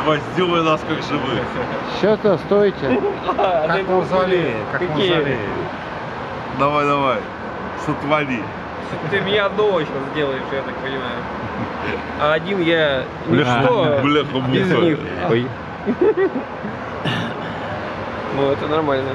Давай сделай нас как живых. Что-то, стойте. Как мавзолей, как Какие? мавзолей. Давай, давай. Сотвори. Ты меня одного сейчас сделаешь, я так понимаю. А один я ничто Бляха, без них. Ой. Ну, это нормально.